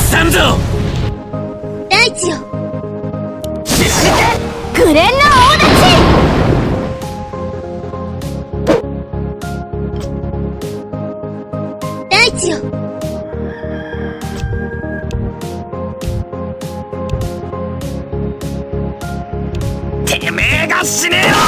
さんぞ大地よ。グレンの大立ち大地よ。てめえが死ねえよ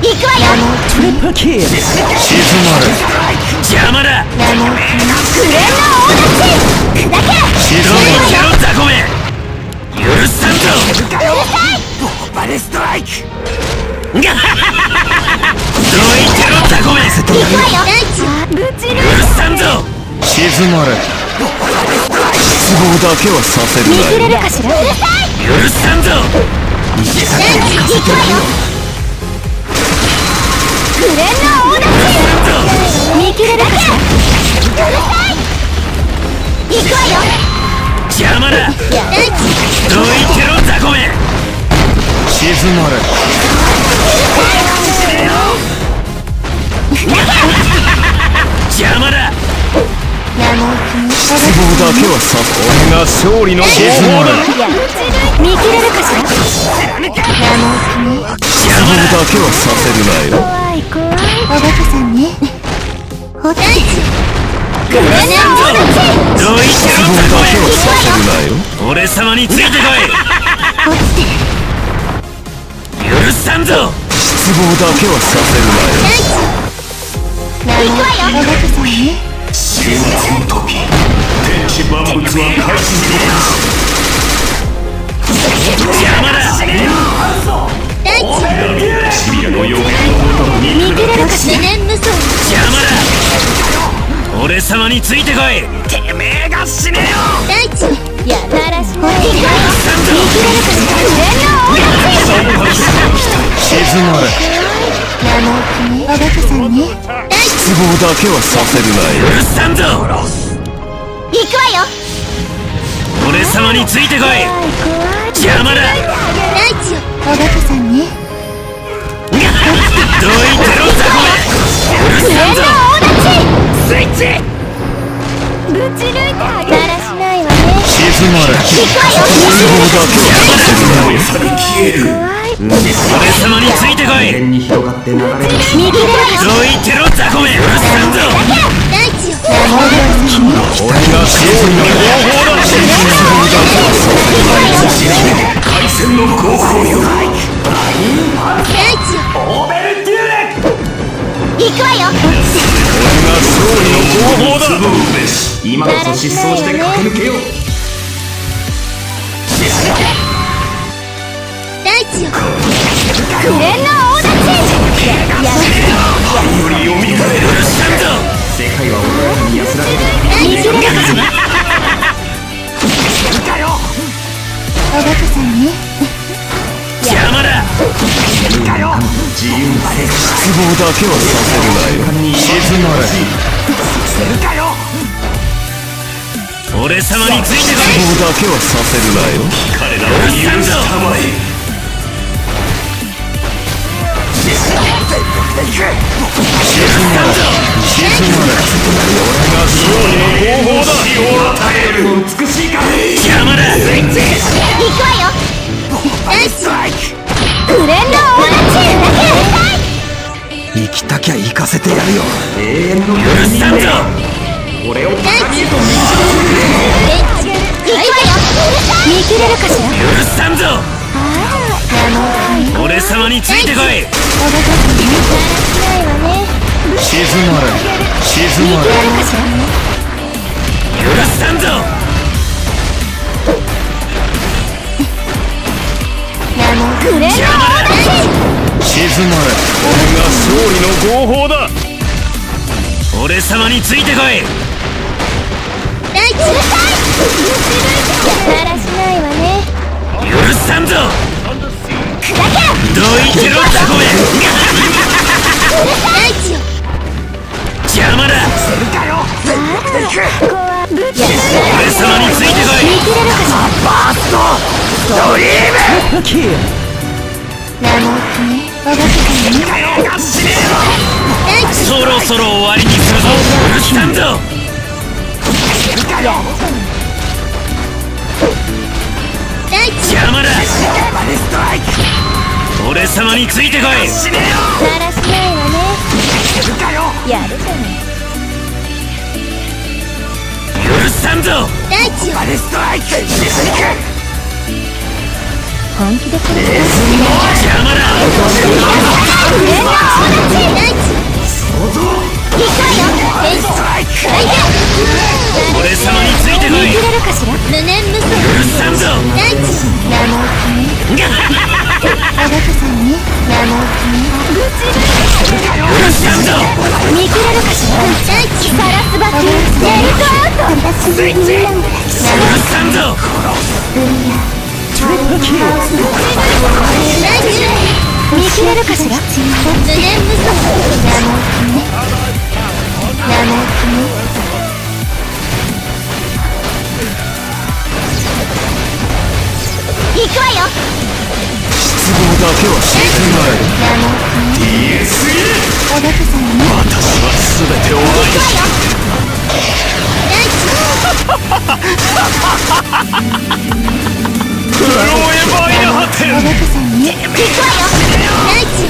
行くわよ。静まる邪魔だ。グレンの大立ち砕け。どいてろ雑魚め許さんぞ。うるさいバレストライク。がどいてろ雑魚め行くわよ。大地よぶちる許さんぞ。静まれ。失望だけはさせる見なよ。切れるかしら。うるさい許さんぞ。行くわよグレンの大立ち見切れるかしらうるさい。行くわよ邪魔だだけはさせ俺が勝利の静まれ見切れるかしら邪魔だけはさせるなよ怖い怖いおバカさんねお大地グレンの大立ちどいてろ失望だけはさせるなよ俺様についてこい落ちて許さんぞ失望だけはさせるなよ行くわよおバカさんね。終末の時天地万物は開始邪魔だ大シビアの予言見無念無双邪魔だ俺様についてこい。てめえが死ねえよ大地やたらしい行くわよ見切れるかしらグレンの大立ち静まれ生意気ねおバカさんね望だけはさせるなよ。許さんぞ行くわよ。俺様についてこい。邪魔だ。大地よおバカさんね。どいてろ雑魚めさんぞ。スイッチちぶち抜いてあげだらしないわね。静まれ行くわよ。失望だけはさせるなよ。消える俺様についてこいに広がって流れる見切れるかしどいてろ雑魚め許さん。ぞ大地よ俺が勝利の方法だ海戦の合法よ大地よ行くわよ。俺が勝利の方法だ粒うべし今こそ失踪して駆け抜けよう失望だけはさせるなよ。静まれ俺様についてこ失望だけはさせるなよ。彼らを許したまえ生きたきゃ生かせてやるよ。永遠の許さんぞ俺を行くわよ見切れるかしら？様についてこい。静まれ静まれ切れるかしらさんぞれ邪魔だ静まれ俺が勝利の合法だ俺様につい。てこい。大地うるさい。だらしない。わね許さんぞどいてろタコめ大地よ邪魔だここは俺様についてこ見切れるかしらバーストドリーム名もねお化けさんね大い地そろそろ終わりにするぞ許さんぞ大地邪魔だ俺様についてこい。だらしないわね。やるじゃな。い許さんぞ。大地よ本気で来る邪魔だ。大地行くわよ。天使最低俺様についてこい。見切れるかしら？無念無損許さんぞ。大地。名もねおみんな許さんぞ大地見切れるかしら無念無損名もね名もね行くわよ。望だけは静まれ名もねお化けさんね私は全てを愛し大地黒エヴァイナ果てお化けさんね行くわよ大地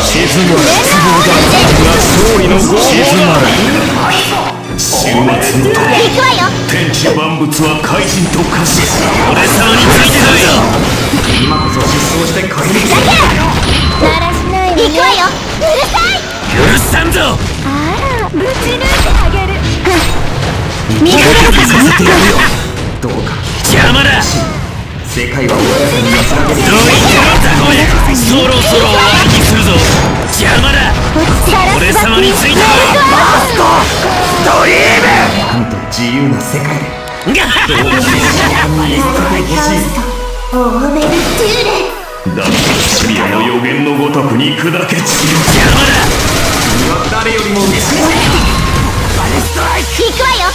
静まれ失望だが勝利の合法だ終末の時行くわよ。天地万物は怪人と化し俺様についてこい今こそ失踪して限りだらしないわね行くわよ。うるさい。許さんぞ。あらぶち抜いてあげる。見切れるかしらどうか。邪魔だ。世界は俺にさどいてろタコめそろそろ終わりにするぞ。邪魔だ。俺様について自由な世界。でいガハッオーベルトゥーレだがシビアの予言のごとくに砕け散る邪魔だ君は誰よりも行くわよ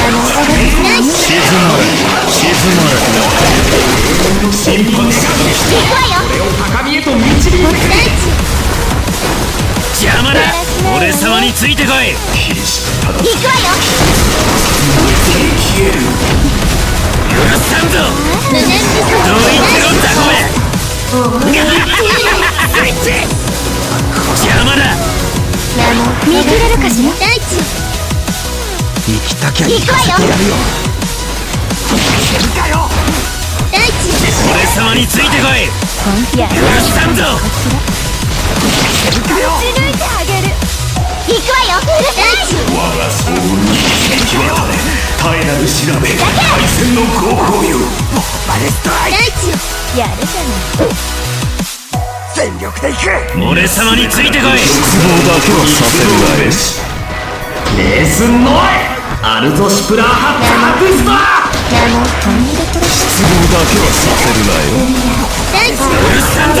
あのお化けさんね静まれ静まれ審判者行くわよ俺を高みへと導いて。大地邪魔だ。俺様についてこい。必死行くわよ。消える許さんぞ無念無損どいてろタコめガハッ邪魔だ名も見切れるかしら大地生きたきゃ行くわよ。やるよ。大地俺様についてこい許さんぞ打ち抜いてあげる行くわよ。大地我が総運に響き渡れ絶えなる調べ敗戦の高校よ大地よやるじゃない。全力で行く俺様についてこい失望だけはさせるがよしレースノイアルゾシプラーハッツハクスト名も飛んでくれ失望だけはさせるなよ大地許さんぞ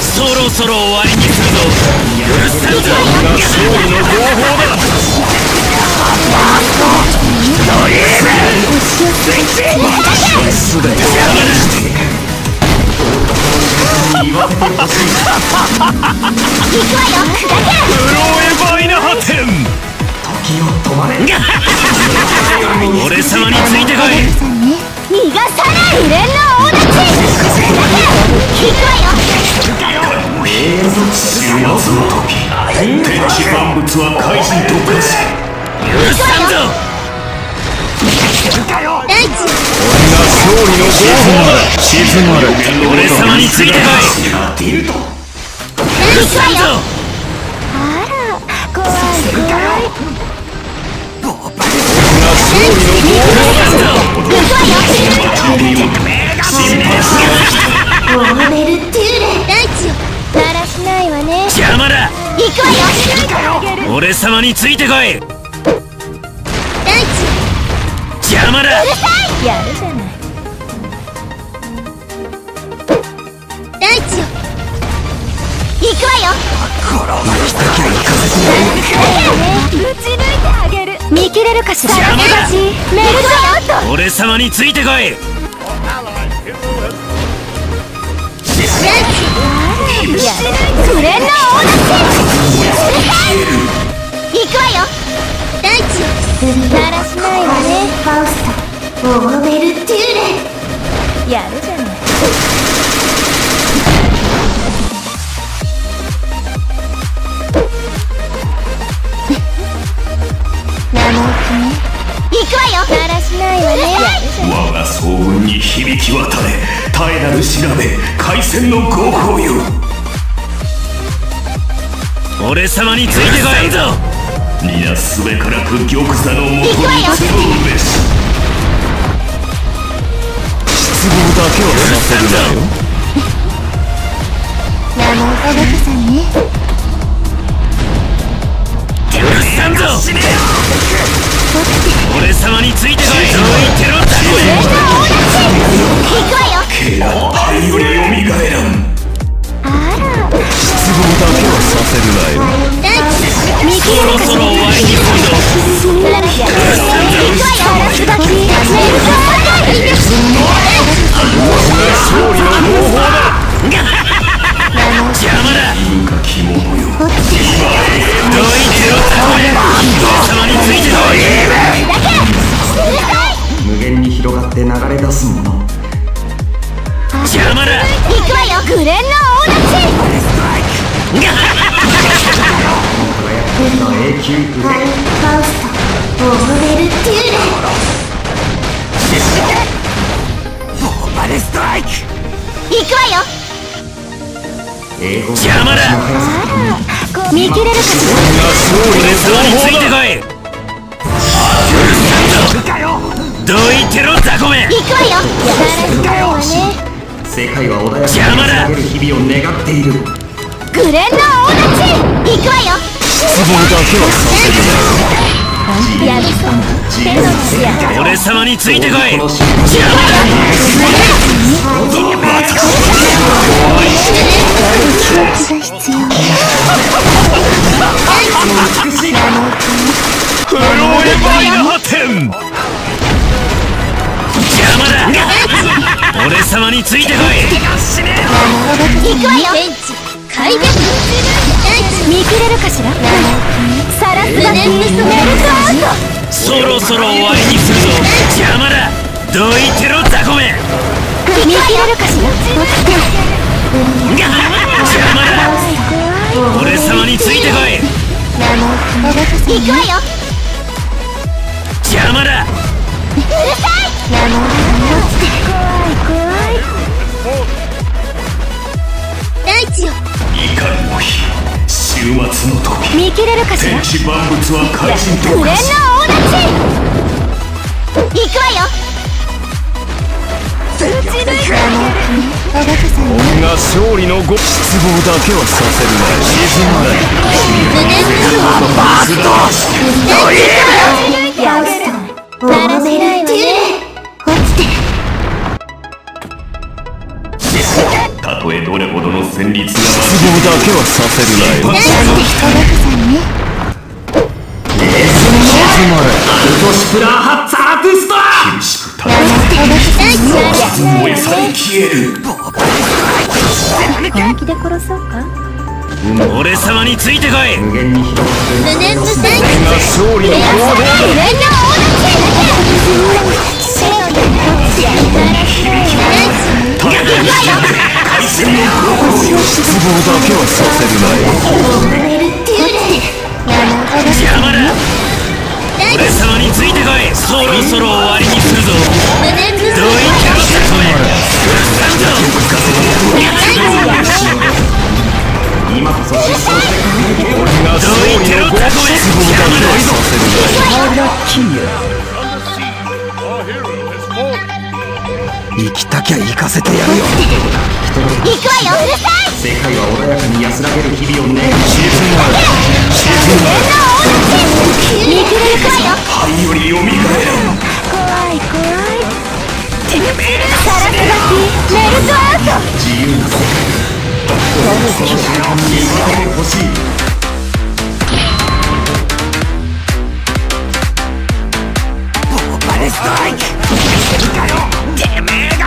そろそろ終わりにするぞ許さんぞ勝利の合法だすべて行くわよ砕けるフローエバイナハテン俺様についてこい。逃がさないフレンの大立ち砕ける行くわよ。終末の時。天地万物は怪人と化し許さんぞ。大地が勝利のだ静まれ俺様についてこい俺様についてこい。邪魔だ。やるじゃない。大地よ。行くわよぶち抜いてあげる見切れるかしら？邪魔だメルトアウト俺様についてこい。フレンの大立ち行くわよ。大地。らしないわねファウストオーベルトゥないわね我が総軍に響き渡れ絶えなる調べ海戦の合法よ俺様についてこい。ぞ皆すべからく玉座のもとに集うべし失望だけはさせるなよ。生おバカさんね。許さんぞ俺様についてこいどいてろザコめ行くわよ。ケラの灰よりよみがえらん失望だけはさせるなよそろそろ終の合法だ邪魔だ文化着物についてこい。無限に広がって流れ出すもの。邪魔だ。行くわよ。グレンの大立永久ちファウストオーベルトゥーレバレストライク行くわよ。英語邪魔だ。見切れるかしら俺様についてこいどいてろザコめ行くわよ。だ。らしないわね世界は穏やかに邪魔だ。過ぎる日々を願っているグレンの大立ち行くわよ失望だ。けはさせるなよやるぞ手の内や俺様についてこい邪魔だ行くわよ。邪魔だ。うるさい。怖い怖い大地よ怒りの日終末の時見切れるかしら天地万物は怪人と行くわよ打ち抜いてあげるがが勝利のご失望だけはさせるな沈まれバーストドリームやったららせないわね落ちてたとえどれほどの戦慄が失望だけはさせるなよなんておばくさんね沈まれトシプラハザートゥストラ 燃え去り消える本気で殺そうか？俺様についてこい。無限に広がる無念無戦が勝利の行動だ。上の海戦のご褒美を失望だけはさせるなよ邪魔だ俺様についてこい。そろそろ終わりにするぞ。どういってろってこめ今こそ失踪して俺がどう勝利いってろってこ生きたきゃ行かせてやるよ。行くわようるさい世界は穏やかに安らげる日々を願う見くれるくわよ。灰より蘇る怖い怖いてめえサラスバティメルトアウト自由な世界この瞬間に生きてほしい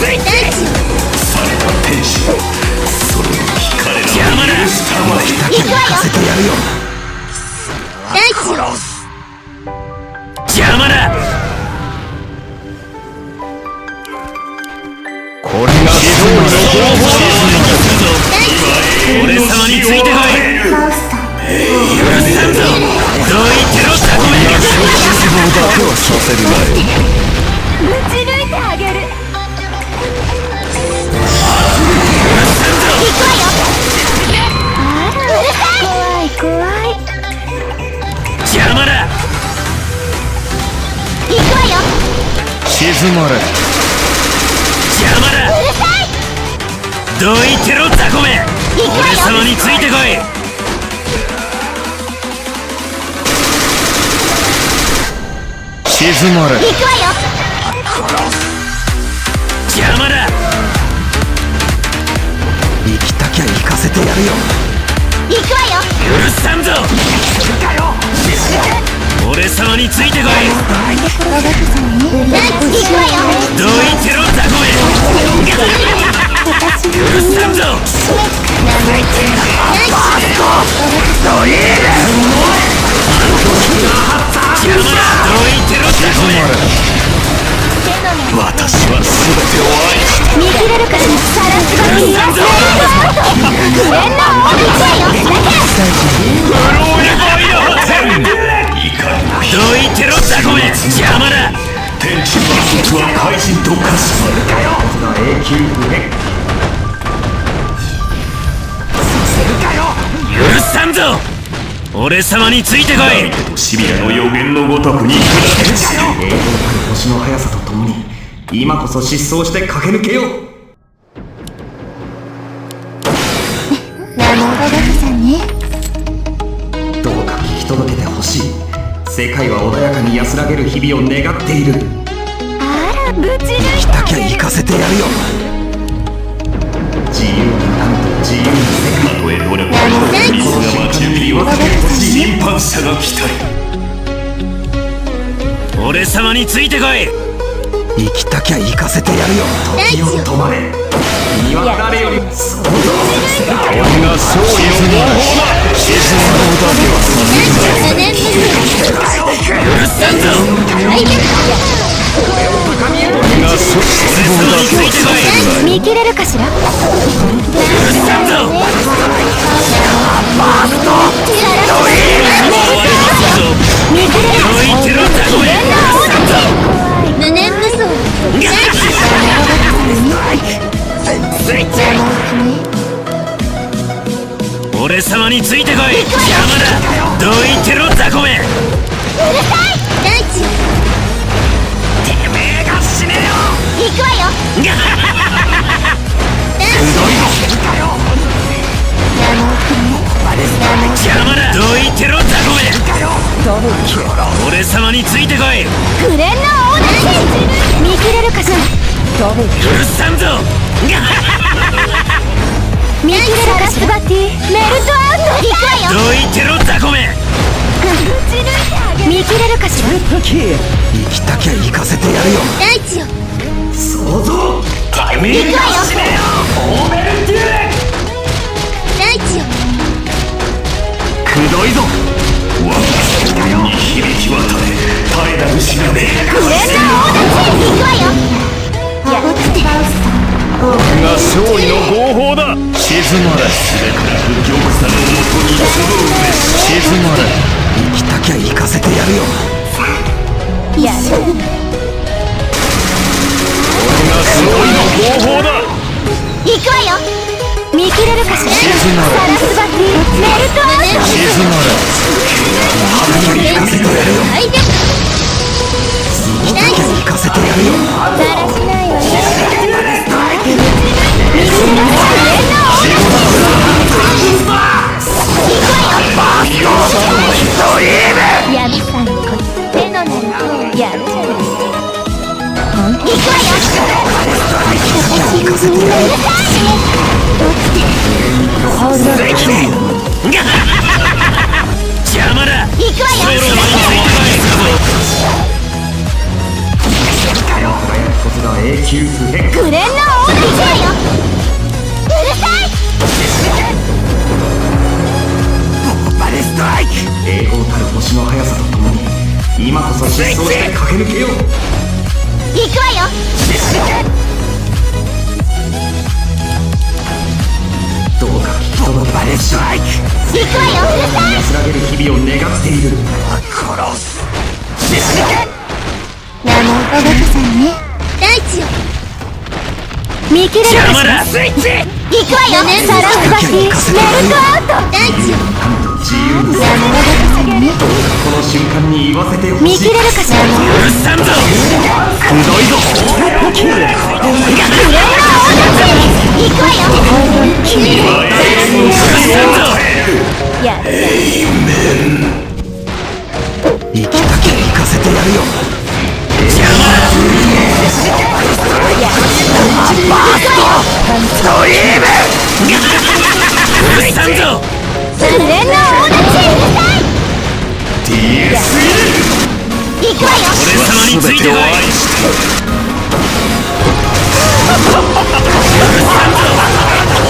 大地された天使それを光れ邪魔だ許したまえ行くわよせてやるよ大地邪魔だこれが勝利の終わりにするぞ俺様についてこいファウスト許さんぞどういってろってこめ失望だけはさせるな。よぶち抜いてあげる静まれ邪魔だうるさいどういってろ雑魚め行くわよ俺様についてこい静まれ行くわよ邪魔だ生きたきゃ行かせてやるよ行くわよ許さんぞ俺様についてこい。どうい。ってろ雑魚め地は怪人と化しが永久不変許さんぞ俺様についてこいシビアの予言のごとくに砕け散る永遠来る星の速さとともに今こそ失踪して駆け抜けよ。うあのおばくさんねどうか聞き届けてほしい。世界は穏やかに安らげる日々を願っている。来たきゃ行かせてやるよ自由になんと自由な世界たとえどれほどの水が待ち受けに分かれほしい審判者が来たり俺様についてこい生きたきゃ行かせてやるよ時を止まれ君は誰よりそうだ俺が勝利の方法だ静まだけはさせるなよ無念無許さんぞ俺が見切れるかしら？俺様についてこい。グレンのオーダー見切れるかしら？許さんぞ。見切れるかしら？バティメルトアウト行くわよ。どいてろ雑魚め。見切れるかしら？生きたきゃ行かせてやるよ。大地よ想像てめえが死ねよ。大地よくどいぞ。に響き渡れ絶えなる調べグレンのオーダー行くわよやってが勝利の合法だ静まれ玉座の元に集うべし静まれ生きたきゃ行かせてやるよくわよ見切れるかしら。静まれサラグレンのオーダー行くわようるさいバレストライク栄光たる星の速さとともに今こそ疾走して駆け抜けよう行くわよ。レストライク行くわようるさい安らげる日々を願っている名もおバカさんね大地よ見切れる邪魔だ行くわよサラスバティメルトアウト大地よ自由な名もおバカさんねこの瞬間に言わせてほ見しい切れるかしら許さんぞうるさおさ俺様については愛してうるさ